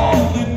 all the